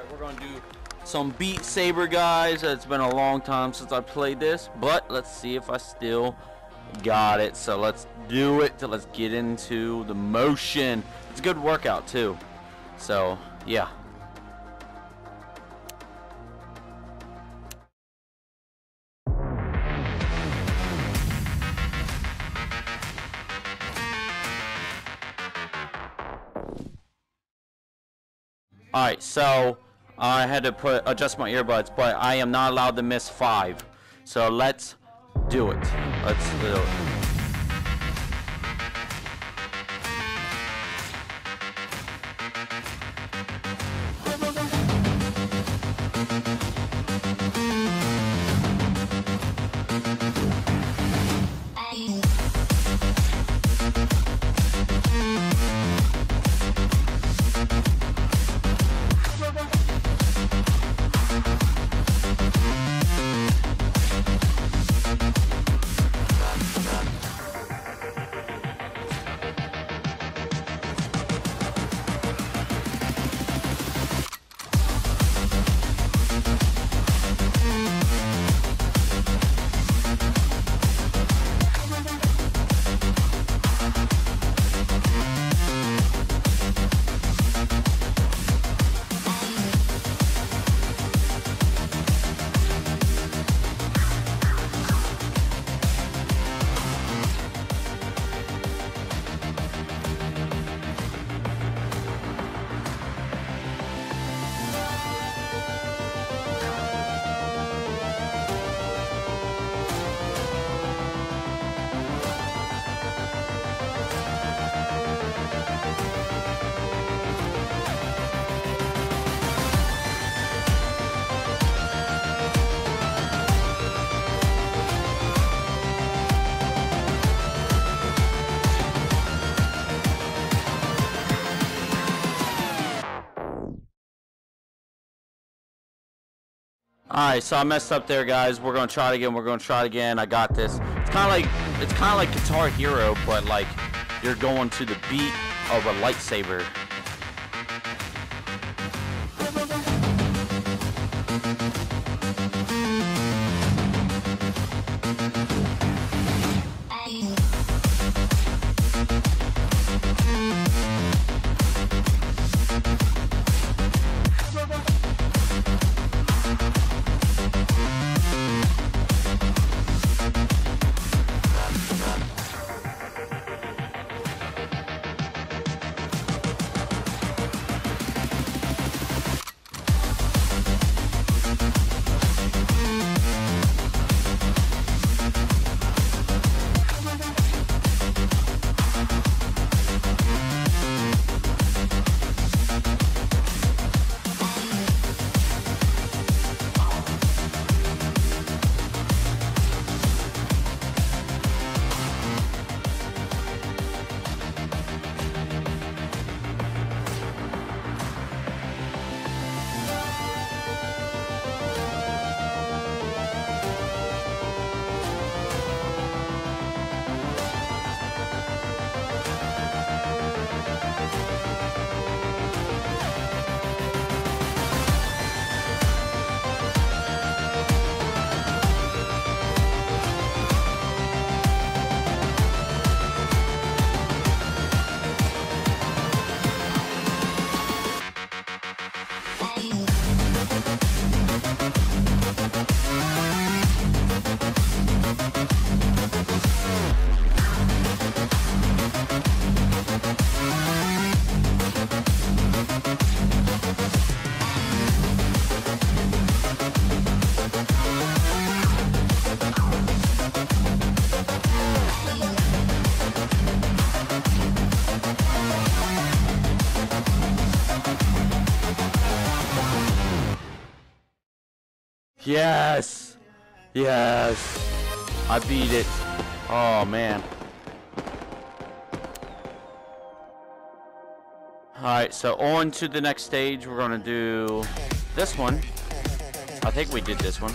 Alright, we're gonna do some Beat Saber, guys. It's been a long time since I played this, but let's see if I still got it. So let's do it. Let's get into the motion. It's a good workout, too. So, yeah. Alright, so I had to put adjust my earbuds, but I am not allowed to miss five. So let's do it. Let's do it. Alright, so I messed up there, guys. We're gonna try it again. We're gonna try it again. I got this. It's kind of like it's kind of like Guitar Hero, but like you're going to the beat of a lightsaber. Yes! I beat it. Oh, man. Alright, so on to the next stage. We're to do this one. I think we did this one.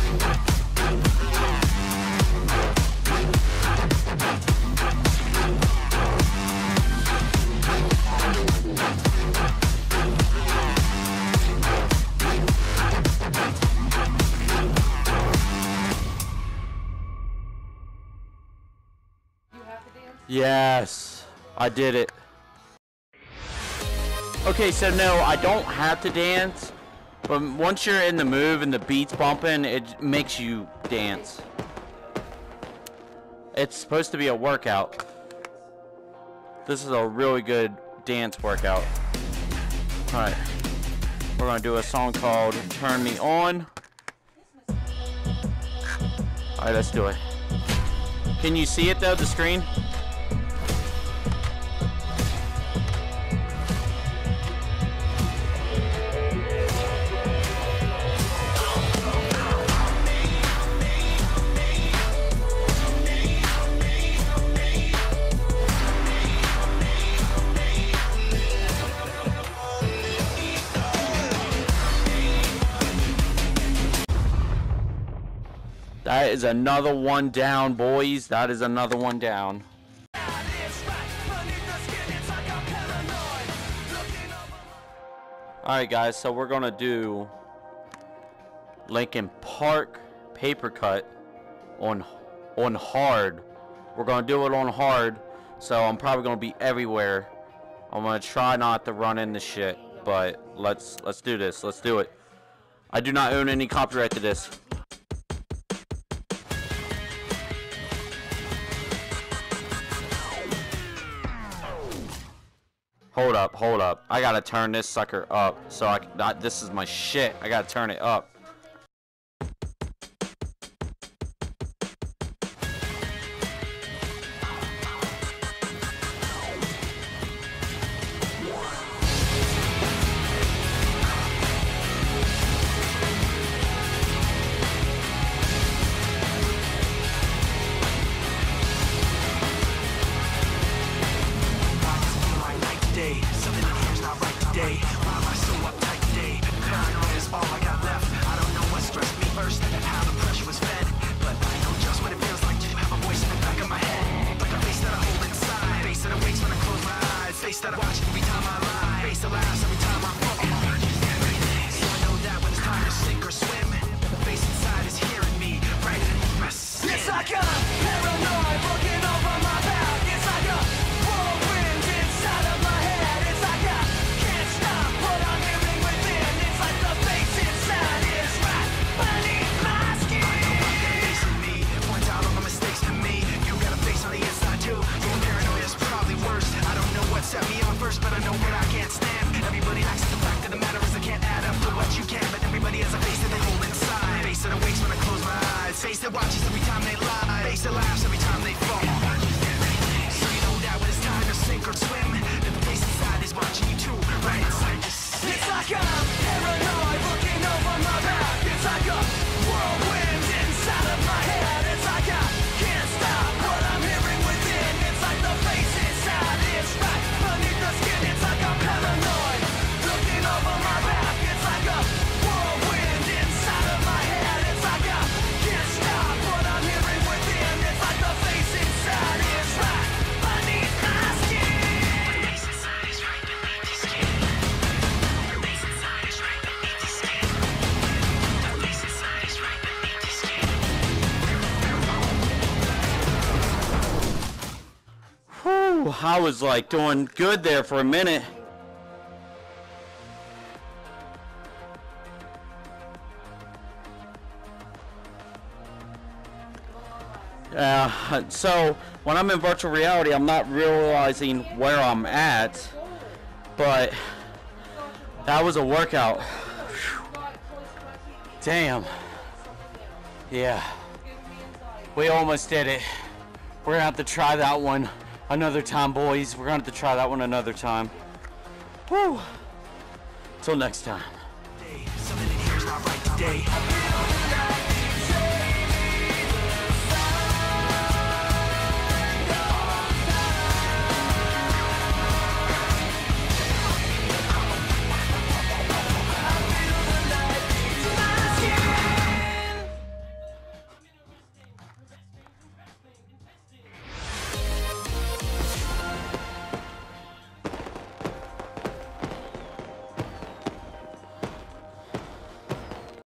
Yes, I did it. Okay, so no, I don't have to dance, but once you're in the move and the beat's bumping, it makes you dance. It's supposed to be a workout. This is a really good dance workout. Alright, we're gonna do a song called Turn Me On. Alright, let's do it. Can you see it though, the screen? That is another one down, boys. That is another one down. Alright guys, so we're gonna do Linkin Park paper cut on on hard. We're gonna do it on hard, so I'm probably gonna be everywhere. I'm gonna try not to run into shit, but let's let's do this. Let's do it. I do not own any copyright to this. Hold up, hold up. I gotta turn this sucker up. So I, not, this is my shit. I gotta turn it up. I was like doing good there for a minute. Uh, so when I'm in virtual reality, I'm not realizing where I'm at, but that was a workout. Damn. Yeah. We almost did it. We're gonna have to try that one another time, boys. We're gonna have to try that one another time. Woo! Till next time.